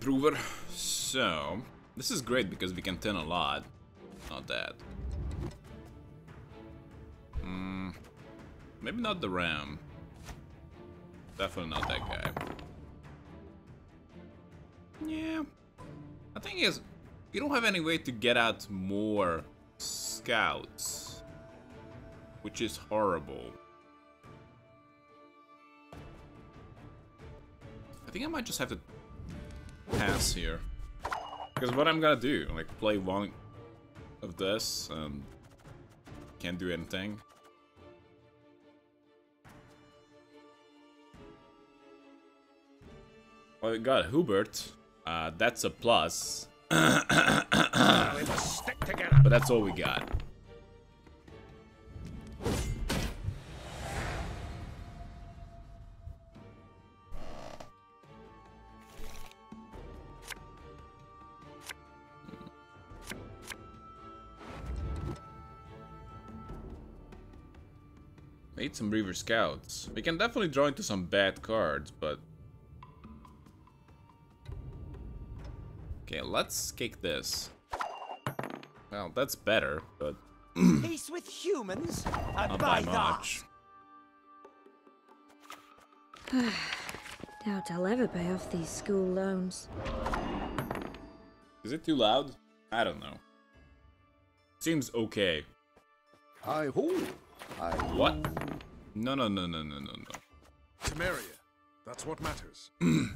Prover. So, this is great because we can turn a lot. Not that. Hmm. Maybe not the ram. Definitely not that guy. Yeah. The thing is you don't have any way to get out more scouts. Which is horrible. I think I might just have to pass here. Because what I'm gonna do, like play one of this and can't do anything. Well, we got Hubert. Uh, that's a plus. but that's all we got. Made some Reaver Scouts. We can definitely draw into some bad cards, but... Okay, let's kick this. Well, that's better, but... Peace with humans? And not by by that. much. Doubt I'll ever pay off these school loans. Is it too loud? I don't know. Seems okay. Hi ho. Hi. What? No, no, no, no, no, no, no. Temeria. That's what matters.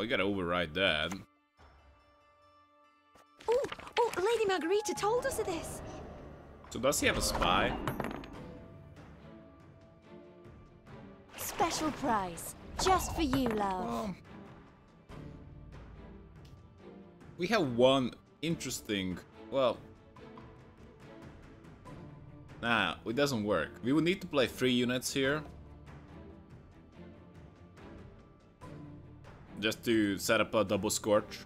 We gotta override that. Oh, oh, Lady Margarita told us of this. So does he have a spy? Special prize. Just for you, love. Well, we have one interesting. Well, nah, it doesn't work. We would need to play three units here, just to set up a double scorch.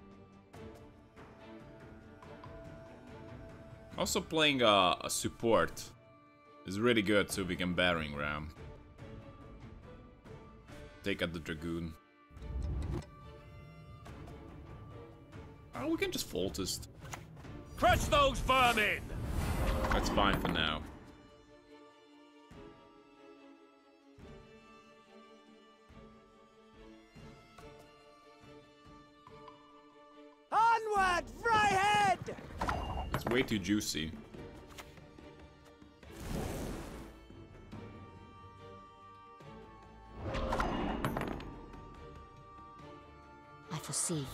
Also, playing a, a support is really good, so we can battering ram. Take out the dragoon. Oh, we can just Foltest. Crush those vermin! That's fine for now. Onward, Fryhead! It's way too juicy.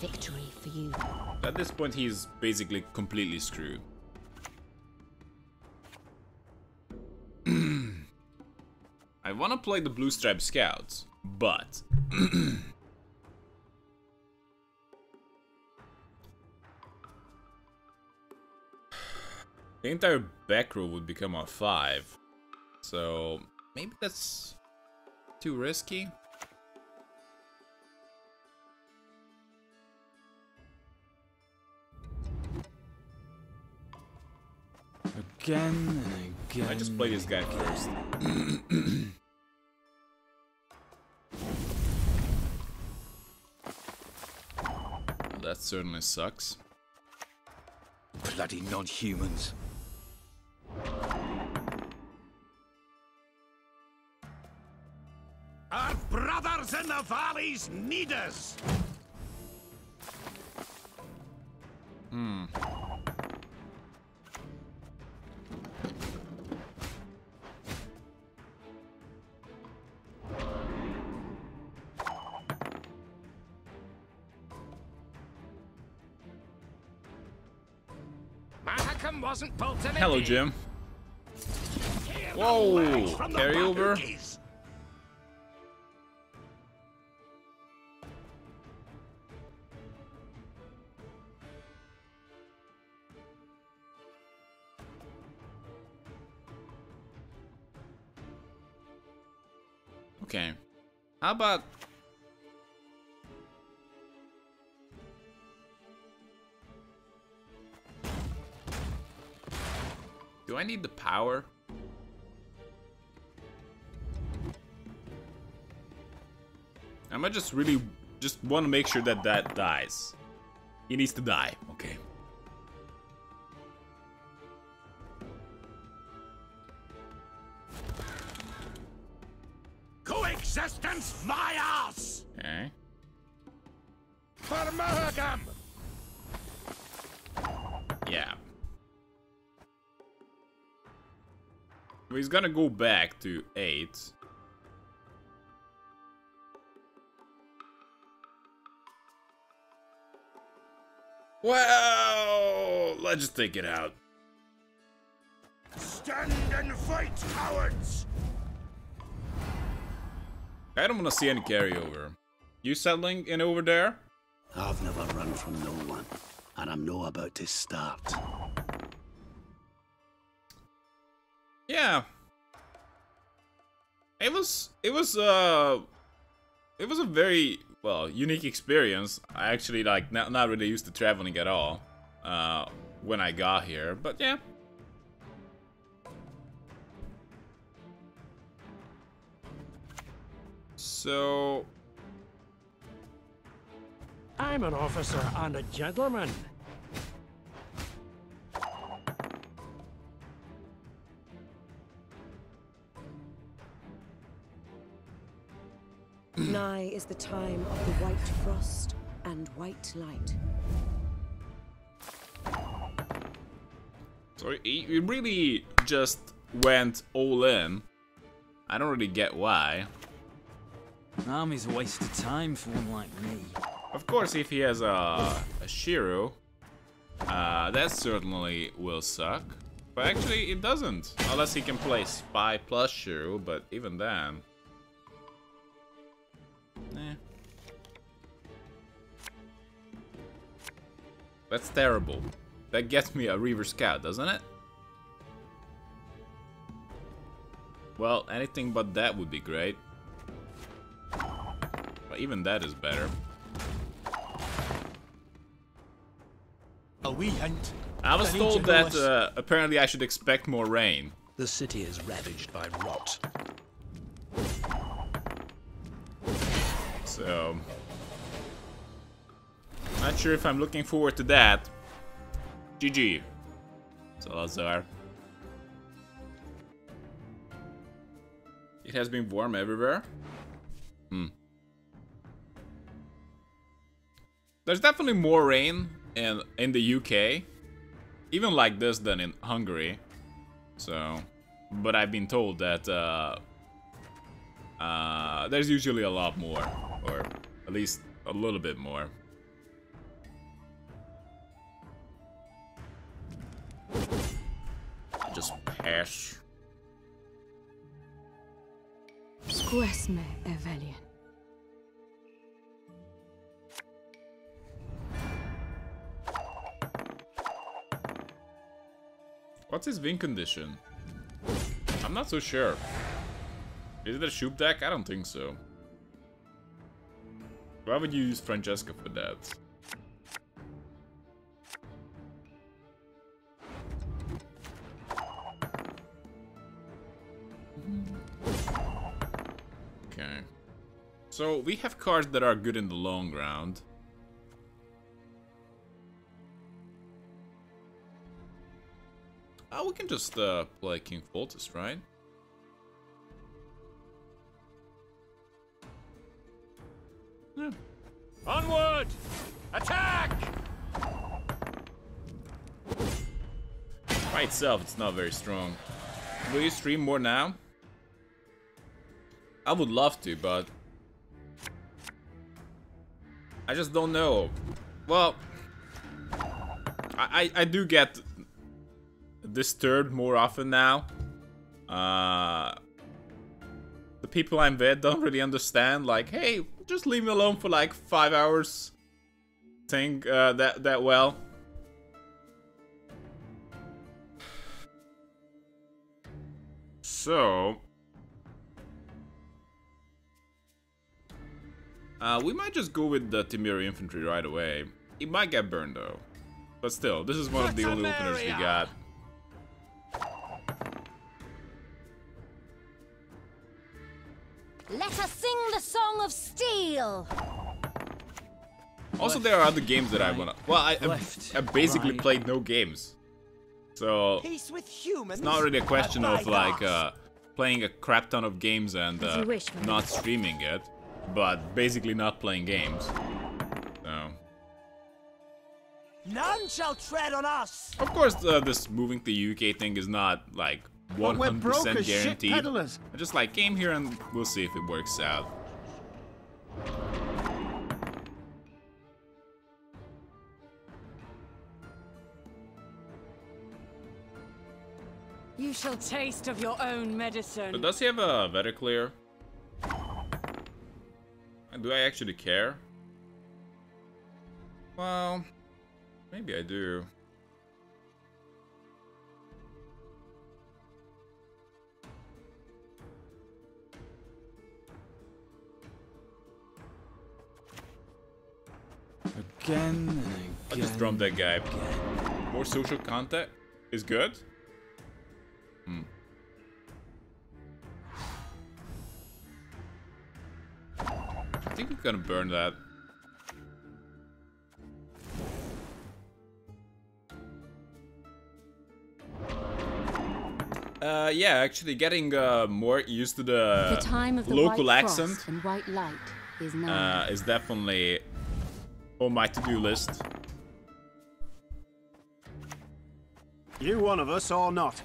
Victory for you. At this point, he's basically completely screwed. I want to play the Blue Stripe Scouts, but... the entire back row would become a 5. So, maybe that's too risky. Again and again. I just play this guy first. that certainly sucks. Bloody non-humans. Our brothers in the valleys need us! Mahakam Hello, live in. Jim. Hear the Whoa, words from carryover? Okay. How about... Do I need the power? I might just really just want to make sure that that dies. He needs to die. Okay. Coexistence, my ass! Okay. For Yeah. He's gonna go back to 8. Well, let's just take it out. Stand and fight, cowards! I don't want to see any carryover. You settling in over there? I've never run from no one, and I'm no about to start. Yeah. It was it was uh it was a very well unique experience. I actually like not not really used to traveling at all uh when I got here, but yeah. So I'm an officer and a gentleman. Is the time of the white frost and white light. So he, he really just went all in. I don't really get why. Army's a waste of time for one like me. Of course, if he has a, a Schirrú, uh, that certainly will suck. But actually, it doesn't. Unless he can play Spy plus Schirrú, but even then... That's terrible. That gets me a Reaver Scout, doesn't it? Well, anything but that would be great. But even that is better. A wee hint. I was told that uh, apparently I should expect more rain. The city is ravaged by rot. So... Not sure if I'm looking forward to that. GG. Salazar. It has been warm everywhere. Hmm. There's definitely more rain in in the UK, even like this than in Hungary. So, but I've been told that uh, uh, there's usually a lot more, or at least a little bit more. I just pass. Squesme Evelian. What's his win condition? I'm not so sure. Is it a shoop deck? I don't think so. Why would you use Francesca for that? So we have cards that are good in the long round. Oh, we can just uh, play King Foltest, right? Yeah. Onward! Attack! By itself, it's not very strong. Will you stream more now? I would love to, but... I just don't know. Well... I, I, do get disturbed more often now. Uh, the people I'm with don't really understand. Like, hey, just leave me alone for like five hours. Think uh, that that well. So, uh, we might just go with the Temerian infantry right away. It might get burned though, but still, this is one of the only openers we got. Let us sing the song of steel. Also, there are other games that I wanna. Well, I, I, I basically played no games, so Peace with humans. it's not really a question of like uh, playing a crap ton of games and uh, you wish, Vanessa. not streaming it, but basically not playing games. So, None shall tread on us. of course, uh, this moving to the UK thing is not like 100% guaranteed. I just like came here and we'll see if it works out. You shall taste of your own medicine. But does he have a better clear? And do I actually care? Well, maybe I do. Again again. I just drummed that guy. again. More social contact is good. Think we're gonna burn that. Uh, yeah, actually getting uh, more used to the, the time of the local white accent and white light is nigh. uh, is definitely on my to-do list. You one of us or not?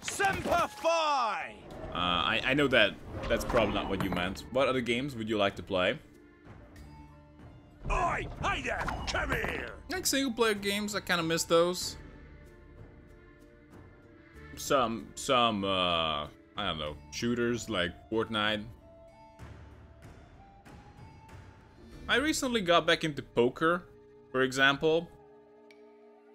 Semper Fi! Uh, I, I know that that's probably not what you meant. What other games would you like to play? Oi! Hey there! Come here! Like single player games, I kind of miss those. Some, some, uh, I don't know, shooters like Fortnite. I recently got back into poker, for example.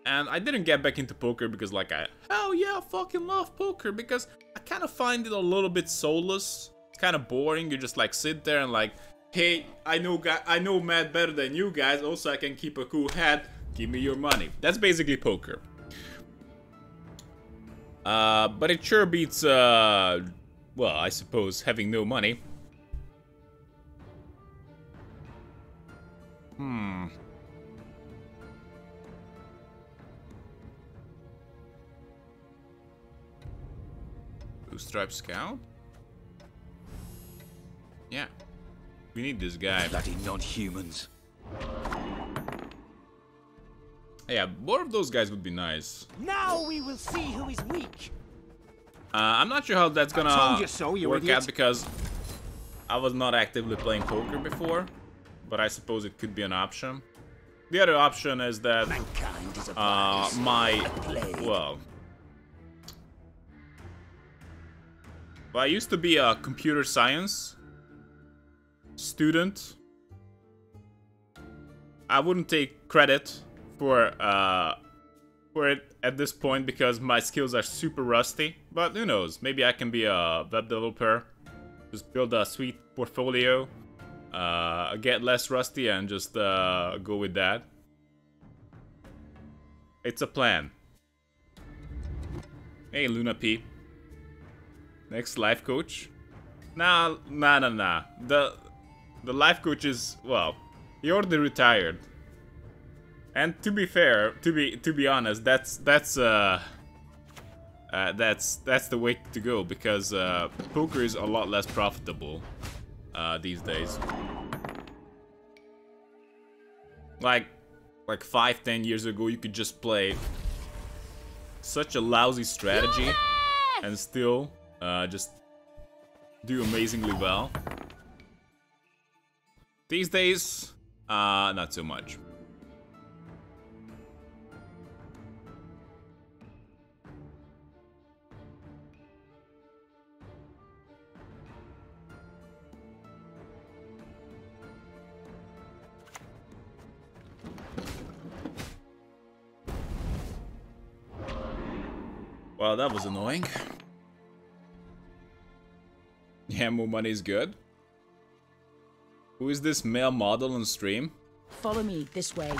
And I didn't get back into poker because like I, hell yeah, I fucking love poker because I kind of find it a little bit soulless. It's kind of boring. You just like sit there and like, hey, I know guy, I know Matt better than you guys. Also, I can keep a cool head. Give me your money. That's basically poker. Uh, but it sure beats, uh, well, I suppose having no money. Hmm. Blue Scout? Yeah. We need this guy. Bloody non-humans. Yeah, more of those guys would be nice. Now we will see who is weak. Uh, I'm not sure how that's gonna you so, you work idiot. out because I was not actively playing poker before, but I suppose it could be an option. The other option is that a uh, my well, well, I used to be a computer science student. I wouldn't take credit for uh, for it at this point because my skills are super rusty. But who knows? Maybe I can be a web developer, just build a sweet portfolio, uh, get less rusty, and just uh, go with that. It's a plan. Hey, Luna P. Next life coach? Nah, nah, nah, nah. The the life coach is well, he already retired. And to be fair, to be to be honest, that's that's uh, uh that's that's the way to go because uh, poker is a lot less profitable uh, these days. Like like five, ten years ago, you could just play such a lousy strategy and still uh, just do amazingly well. These days, uh, not so much. Well, that was annoying. Yeah, more money is good. Who is this male model on stream? Follow me this way.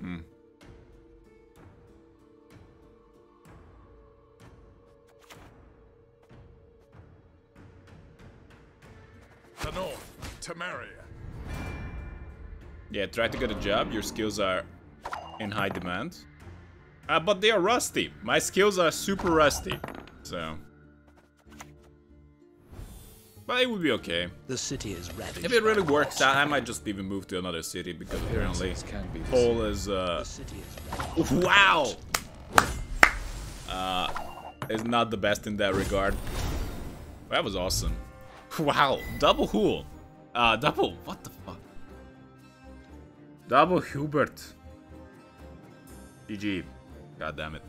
Hmm. the north, Temeria. Yeah, try to get a job. Your skills are in high demand. Uh, but they are rusty. My skills are super rusty. So. But it would be okay. The city is ravaged. If it really works out, I might just even move to another city because apparently can be Paul is uh is wow uh is not the best in that regard. That was awesome. Wow, double Hool. Uh double what the fuck? Double Hubert. GG. God damn it.